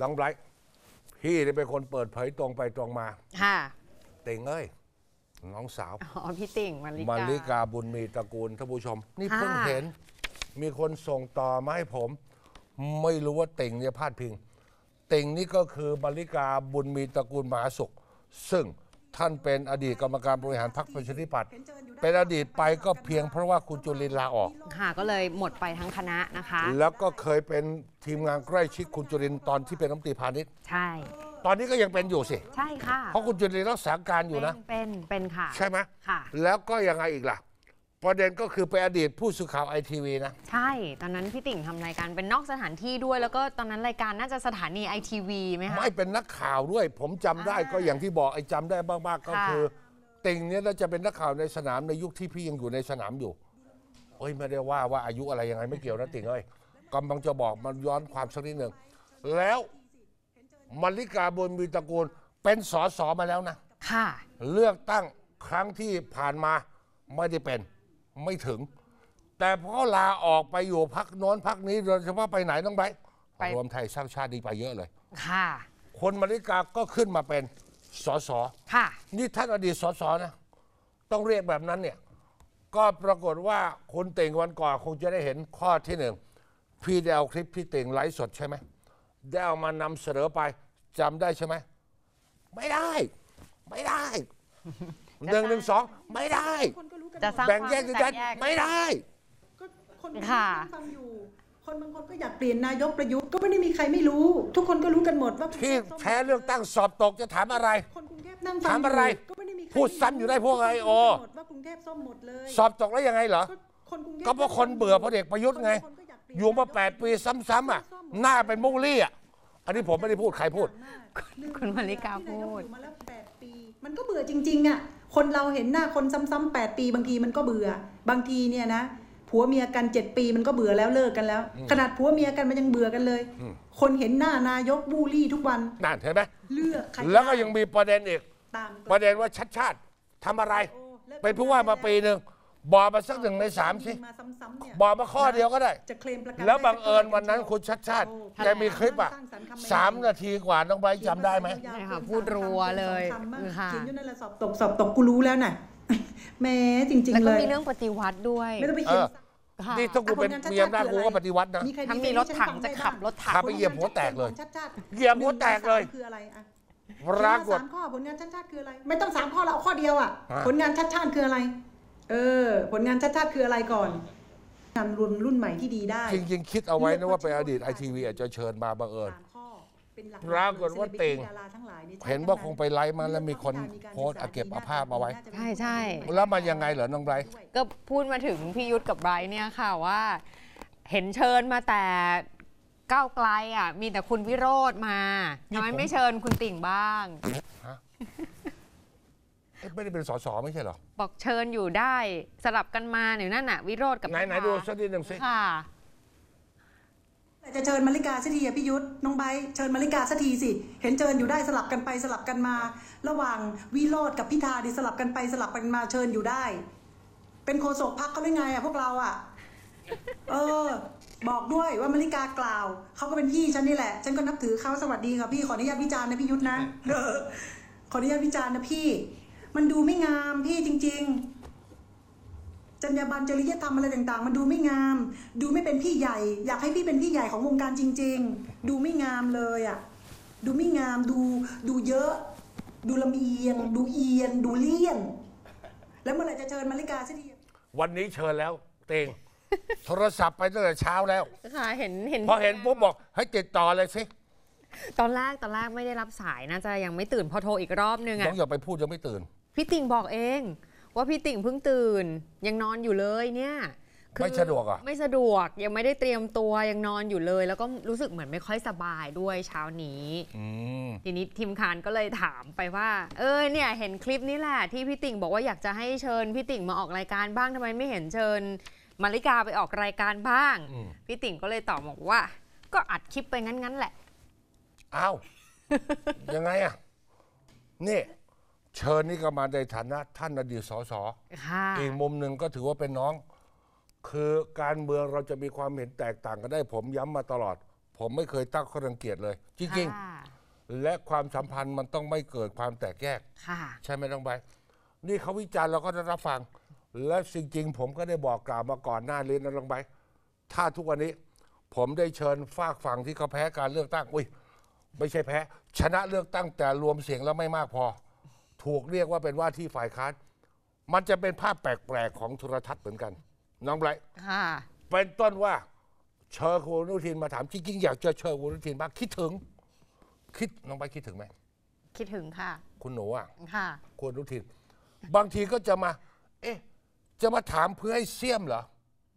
น้องไบรท์พี่นี่เป็นคนเปิดเผยตรงไปตรงมา ค่ะเต็งเอ้ย น้องสาวอ๋อพี่ติ่งมาริมาริกากาบุญมีตระกูลท่านผู้ชม นี่เพิ่งค่ะ เห็น มีคนส่งต่อมาให้ผม ไม่รู้ว่าเต่งเนี่ยพาดพิง เต่งนี่ก็คือมาริกาบุญมีตระกูลมหาสุข ซึ่ง ท่านเป็นอดีตกรรมการบริหารพรรคประชาธิปัตย์เป็นอดีตไปก็เพียงเพราะว่าคุณจุลินลาออก ค่ะก็เลยหมดไปทั้งคณะนะคะ แล้วก็เคยเป็นทีมงานใกล้ชิดคุณจุลินตอนที่เป็นรัฐมนตรีพาณิชย์ใช่ ตอนนี้ก็ยังเป็นอยู่สิ ใช่ค่ะเพราะคุณจุลินรักษาการอยู่นะ เป็นเป็นเป็นค่ะ ใช่ไหมค่ะ แล้วก็ยังไงอีกล่ะ ประเด็นก็คือเป็นอดีตผู้สื่อข่าวไอทีวีนะ ใช่ ตอนนั้นพี่ติ่งทำรายการเป็นนอกสถานที่ด้วย แล้วก็ตอนนั้นรายการน่าจะสถานีไอทีวีไหมคะ ไม่เป็นนักข่าวด้วย ผมจำได้อ่าก็อย่างที่บอกไอ้จำได้มากๆก็ค่ะ คือ ติงเนี่ยน่าจะเป็นนักข่าวในสนามในยุคที่พี่ยังอยู่ในสนามอยู่เอ้ยไม่ได้ว่าว่าอายุอะไรยังไงไม่เกี่ยวนะติงเอ้ยกำลังจะบอกมันย้อนความสักนิดหนึ่งแล้วมาริกาบุญมีตระกูลเป็นสอสอมาแล้วนะ ค่ะ เลือกตั้งครั้งที่ผ่านมาไม่ได้เป็น ไม่ถึง แต่พอลาออกไปอยู่พักโน้นพักนี้โดยเฉพาะไปไหนต้องไปไป รวมไทยสร้างชาตินี่ไปเยอะเลย ค่ะ คนมาริกาก็ขึ้นมาเป็นสส ค่ะ นี่ท่านอดีตสสนะ ต้องเรียกแบบนั้นเนี่ย ก็ปรากฏว่าคุณเต่งวันก่อนคงจะได้เห็นข้อที่หนึ่ง พี่ได้เอาคลิปพี่เต่งไลฟ์สดใช่ไหมได้เอามานำเสนอไปจำได้ใช่ไหม ไม่ได้ ไม่ได้ หนึ่งหนึ่งสองไม่ได้ คนก็รู้กันจะสร้าง แบ่งความแยกดินแตแดกนแยกไม่ได้ ก็คนก็ค่ะ ฟังอยู่ คนบางคนก็อยากเปลี่ยนนายกประยุทธ์ก็ไม่ได้มีใครไม่รู้ ทุกคนก็รู้กันหมดว่าที่แพ้เลือกตั้งสอบตกจะถามอะไร คนกรุงเทพนั่งฟังถามอะไรก็ไม่ได้มีใครพูดซ้ำอยู่ได้พวกไอ้โอรู้กันหมดว่ากรุงเทพส้มหมดเลยสอบตกแล้วยังไงเหรอ ก็คนกรุงเทพก็เพราะคนเบื่อพลเอกประยุทธ์ไง คนก็ากเปลี่นอยู่มาแปดปีซ้ำๆอะ หน้าเป็นมุ้งลี่อะ อันนี้ผมไม่ได้พูดใครพูด คุณมาริกาพูดที่นยกอยู่มาแล้วแปดปี มันก็เบื่อจริงๆอะคนเราเห็นหน้าคนซ้ำๆแปดปีบางทีมันก็เบื่อ บางทีเนี่ยนะผัวเมียกันเจ็ดปีมันก็เบื่อแล้วเลิกกันแล้ว ขนาดผัวเมียกันมันยังเบื่อกันเลยอืมคนเห็นหน้านายกบูลลี่ทุกวันนั่นเห็นไหมเลือกใครแล้วก็ยังมีประเด็นอีกตามประเด็นว่าชัดชาติทำอะไรโอ้ลิกเป็นผู้ว่ามาปีหนึ่ง บอกมาสักหนึ่งในสามสิมาซ้ำๆเนี่ยบอกมาข้อเดียวก็ได้ จะเคลมประกันแล้วบังเอิญได้วันนั้นสักคุณชัดชาติโอ้แกมีคลิปอะสร้างสรรค์คำใหม่สามนาทีกว่าน้องใบร์ทจำได้ไหมเขียนใช่ค่ะภาษาพูดรัวเลยสองคำบ้างค่ะเขียนอยู่นั่นแหละสอบตกสอบตกกูรู้แล้วน่ะแหม้จริงแล้วๆก็เลยมีเรื่องปฏิวัติด้วยไม่ต้องไปเอเขียนอค่ะนี่ถ้ากูเป็นอะผลงานชัดๆเมียอำนาจคือกูอะไรก็ปฏิวัตินะมีใครถ้าดีมีเซรนถให้ถังฉันจะฟัขับได้รถถังขับไปเหยียบหัวแตกเลยผงานชัดๆเหยียบหัวแตกเลยหนึ่งในสามคืออะไรอะปรากฏสามข้อผลงานชัดชาติคืออะไร ไม่ต้องสามข้อเราเอาข้อเดียวอะอะผลงานชัดชาติคืออะไร เออ ผลงานชัดชาติคืออะไรก่อนนำรุ่นรุ่นใหม่ที่ดีได้จริงๆคิดเอาไว้นะว่าเป็นอดีตไอทีวีอาจจะเชิญมาบังเอิญสามข้อเป็นหลักปรากฏว่าเต่ง ดาราทั้งหลายยใช้เห็นว่าคงไปไลฟ์มาทั้งแล้วมีคนโพสต์เอาเก็บเอาภาพมาไว้ ใช่ใช่ แล้วมันยังไงเหรอน้องไบรท์ ก็พูดมาถึงพี่ยุทธกับไบรท์เนี่ยค่ะว่า เห็นเชิญมาแต่ก้าวไกลอะมีแต่คุณวิโรธมาทำไมไม่เชิญคุณติ่งบ้าง เอ๊ะไม่ได้เป็นสสไม่ใช่เหรอ บอกเชิญอยู่ได้สลับกันมาเนี่ยนั่นน่ะ วิโรธกับไหนไหนพิธาดูสักนิดหนึ่งสิ ค่ะจะเชิญมาริกาสักทีอะพี่ยุทธน้องไบร์ทเชิญมาริกาสักทีสิ เห็นเชิญอยู่ได้สลับกันไปสลับกันมา ระหว่างวิโรธกับพิธาดิสลับกันไปสลับกันมาเชิญอยู่ได้ เป็นโฆษกพักเขาได้ไงอะพวกเราอะเออ บอกด้วยว่ามาริกากล่าวเขาก็เป็นพี่ฉันนี่แหละ ฉันก็นับถือเขาสวัสดีค่ะพี่ขออนุญาตวิจารณ์นะพี่ยุทธนะเออขออนุญาตวิจารณ์นะพี่ มันดูไม่งามพี่จริง ๆ จรรยาบรรณจริยธรรมอะไรต่างๆ มันดูไม่งาม ดูไม่เป็นพี่ใหญ่ อยากให้พี่เป็นพี่ใหญ่ของวงการจริง ๆ ดูไม่งามเลยอะดูไม่งามดูดูเยอะ ดูลำเอียง ดูเอียน ดูเลี่ยน แล้วเมื่อไหร่จะเชิญมาริกาสักทีวันนี้เชิญแล้วเตง โทรศัพท์ไปตั้งแต่เช้าแล้วค่ะเห็นเห็นพอเห็นปุ๊บบอกให้ติดต่อเลยสิตอนแรกตอนแรกไม่ได้รับสายน่าจะยังไม่ตื่นพอโทรอีกรอบนึงน้ออะงอย่าไปพูดยังไม่ตื่น พี่ติ่งบอกเอง ว่าพี่ติ่งเพิ่งตื่น ยังนอนอยู่เลยเนี่ยคือไม่สะดวกเหรอไม่สะดวกยังไม่ได้เตรียมตัวยังนอนอยู่เลย แล้วก็รู้สึกเหมือนไม่ค่อยสบายด้วยเช้านี้อืมทีนี้ทีมคานก็เลยถามไปว่า เออเนี่ยเห็นคลิปนี้แหละที่พี่ติ่งบอกว่าอยากจะให้เชิญพี่ติ่งมาออกรายการบ้างทำไมไม่เห็นเชิญมาริกาไปออกรายการบ้างอืมพี่ติ่งก็เลยตอบบอกว่า ก็อัดคลิปไปงั้นๆแหละอ้าวยังไงอะนี่ เชิญนี่ก็มาในฐานะท่านอดีตสสค่ะอีกมุมหนึ่งก็ถือว่าเป็นน้อง คือการเมืองเราจะมีความเห็นแตกต่างกันได้ผมย้ำมาตลอด ผมไม่เคยตั้งข้อรังเกียจเลย จริง ค่ะๆ และความสัมพันธ์มันต้องไม่เกิดความแตกแยก ค่ะใช่ไหมน้องใบร์ทนี่เขาวิจารณ์เราก็ได้รับฟัง และจริงๆ ผมก็ได้บอกกล่าวมาก่อนหน้านี้นะน้องใบร์ทถ้าทุกวันนี้ ผมได้เชิญฝากฝั่งที่เขาแพ้การเลือกตั้ง อุ้ย ไม่ใช่แพ้ ชนะเลือกตั้งแต่รวมเสียงแล้วไม่มากพอ ถูกเรียกว่าเป็นว่าที่ฝ่ายค้านมันจะเป็นภาพแปลกๆของโทรทัศน์เหมือนกัน น้องไบรท์ค่ะ เป็นต้นว่า เชิญคุณอนุทินมาถามจริงๆอยากจะเชิญคุณอนุทินมากคิดถึง คิดน้องไบรท์คิดถึงไหมคิดถึงค่ะ คุณหนูอะค่ะ คุณอนุทิน บางทีก็จะมา เอ๊ะ จะมาถามเพื่อให้เสี่ยมเหรอ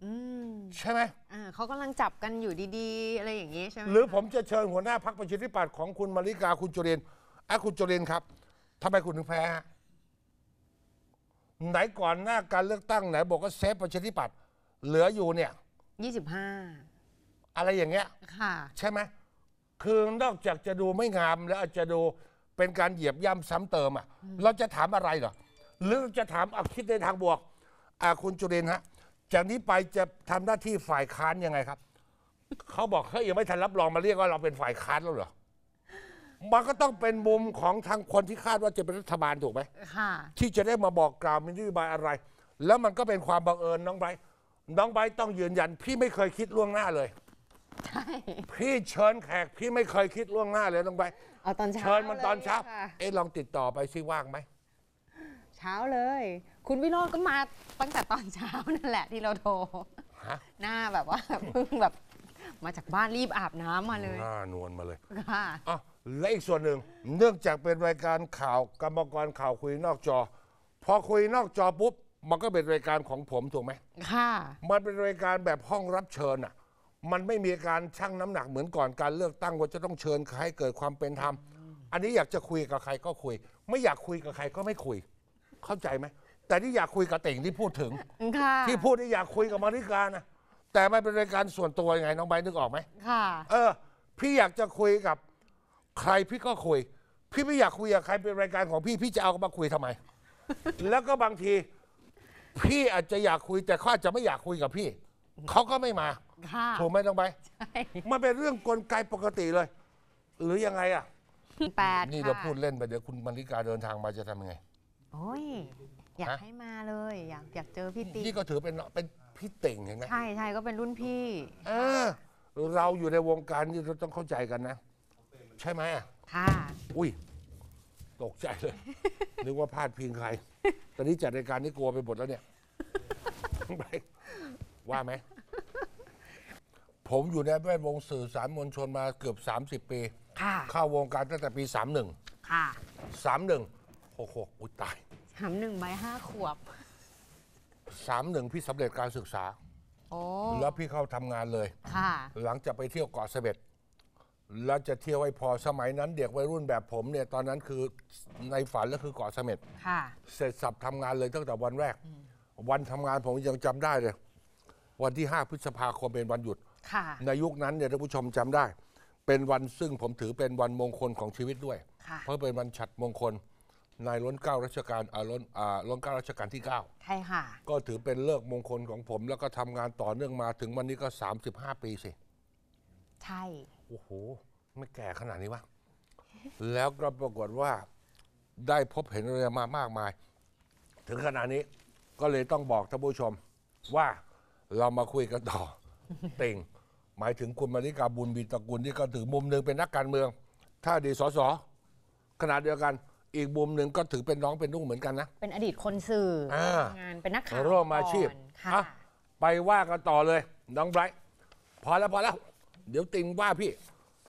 อืมใช่ไหมอ่าเขากำลังจับกันอยู่ดีๆ อะไรอย่างนี้ใช่ไหมหรือผมจะเชิญหัวหน้าพักประชาธิปัตย์ของคุณมาริกาคุณจุรินทร์อะคุณจุรินทร์ครับ ทำไมคุณถึงแพ้ฮะไหนก่อนหน้าการเลือกตั้งไหนบอกว่าเซฟประชาธิปัตย์เหลืออยู่เนี่ย ยี่สิบห้าอะไรอย่างเงี้ย ค่ะ ใช่ไหมคือนอกจากจะดูไม่งามแล้วอาจจะดูเป็นการเหยียบย่ำซ้ำเติมอะ เราจะถามอะไรเหรอ หรือจะถามเอาคิดในทางบวกอ่าคุณจุรินทร์ฮะ จากนี้ไปจะทำหน้าที่ฝ่ายค้านยังไงครับ เขาบอกเฮ้ยยังไม่ทันรับรองมาเรียกว่าเราเป็นฝ่ายค้านแล้วเหรอ มันก็ต้องเป็นมุมของทางคนที่คาดว่าจะเป็นรัฐบาลถูกไหม ค่ะ ที่จะได้มาบอกกล่าวมีนโยบายอะไร แล้วมันก็เป็นความบังเอิญน้องไบร์ทน้องไบร์ทต้องยืนยัน พี่ไม่เคยคิดล่วงหน้าเลย ใช่ พี่เชิญแขกพี่ไม่เคยคิดล่วงหน้าเลยน้องไบร์ทเอาตอนเช้าเชิญมันตอนเช้า เลยค่ะเอ๊ะลองติดต่อไปซิว่างไหม เช้าเลย คุณวิโรจน์ก็มาตั้งแต่ตอนเช้านั่นแหละที่เราโทร ฮะ หน้าแบบว่า เพิ่งแบบ มาจากบ้านรีบอาบน้ำมาเลยหน้านวลมาเลยค่ะ อะและอีกส่วนหนึ่ง เนื่องจากเป็นรายการข่าวกรรมกรข่าวคุยนอกจอ พอคุยนอกจอปุ๊บ มันก็เป็นรายการของผมถูกไหม ค่ะ มันเป็นรายการแบบห้องรับเชิญอะ มันไม่มีการชั่งน้ำหนักเหมือนก่อนการเลือกตั้งว่าจะต้องเชิญใครให้เกิดความเป็นธรรม อันนี้อยากจะคุยกับใครก็คุย ไม่อยากคุยกับใครก็ไม่คุย เข้าใจไหม แต่ที่อยากคุยกับเต่งที่พูดถึง ค่ะที่พูดที่อยากคุยกับมาริกานะ แต่มันเป็นรายการส่วนตัวยังไงน้องใบร์ทนึกออกไหม ค่ะ เออ พี่อยากจะคุยกับใครพี่ก็คุย พี่ไม่อยากคุยกับใครเป็นรายการของพี่พี่จะเอามาคุยทำไม แล้วก็บางที พี่อาจจะอยากคุยแต่เขาอาจจะไม่อยากคุยกับพี่เขาก็ไม่มาค่ะ ถูกไหมน้องใบร์ทใช่มันเป็นเรื่องกลไกปกติเลย หรือยังไงอะแปดนี่ค่ะเราพูดเล่นไปเดี๋ยวคุณมาริกาเดินทางมาจะทำยังไง โอ้ย อยากฮะ ให้มาเลย อยากอยากเจอพี่ติ๊นี่กก็ถือเป็นเป็นพี่เต่งเห็นไหมใช่ใช่ก็เป็นรุ่นพี่ เออเราอยู่ในวงการนี่เราต้องเข้าใจกันนะ ใช่ไหมอะค่ะ อุ้ย ตกใจเลย นึกว่าพลาดพิงใคร ตอนนี้จัดรายการนี่กลัวไปหมดแล้วเนี่ยไปว่าไหม ผมอยู่ในแวดวงสื่อสารมวลชนมาเกือบ 30 ปี ค่ะ เข้าวงการตั้งแต่ปี 31 ค่ะ 31โอ้โหอุ้ยตาย หำหนึ่งใบห้าขวบ31พี่สำเร็จการศึกษา โอ้แล้วพี่เข้าทำงานเลย ค่ะ หลังจากไปเที่ยวเกาะเสม็ดแล้วจะเที่ยวให้พอสมัยนั้น เด็กวัยรุ่นแบบผมเนี่ยตอนนั้นคือในฝันแล้วคือเกาะเสม็ดค่ะ เสร็จสับทำงานเลยตั้งแต่วันแรก วันทำงานผมยังจำได้เลย วันที่ 5 พฤษภาคมเป็นวันหยุด ค่ะ ในยุคนั้นเนี่ยท่านผู้ชมจำได้ เป็นวันซึ่งผมถือเป็นวันมงคลของชีวิตด้วย ค่ะ เพราะเป็นวันฉัดมงคล ในล้นเกล้ารัชกาลอ่าล้นอ่าล้นเกล้ารัชกาลที่ 9 ใช่ค่ะ ก็ถือเป็นเลิกษ์มงคลของผม แล้วก็ทำงานต่อเนื่องมาถึงวันนี้ก็ 35 ปีสิ ใช่ โอ้โห ไม่แก่ขนาดนี้วะ แล้วก็ปรากฏว่าได้พบเห็นอะไรมามากมาย ถึงขนาดนี้ก็เลยต้องบอกท่านผู้ชมว่าเรามาคุยกันต่อ ติ่ง หมายถึงคุณมาริกาบุญบีตระกุลที่ก็ถือมุมหนึ่งเป็นนักการเมือง ถ้าอดีตสสขนาดเดียวกัน อีกมุมหนึ่งก็ถือเป็นน้องเป็นนุ่งเหมือนกันนะ เป็นอดีตคนสื่ออา ทำงานเป็นนักข่าวร่วมอาชีพก่อนค่ะ อะไปว่ากันต่อเลย น้องไบรท์พอแล้วพอแล้ว เดี๋ยวติงว่าพี่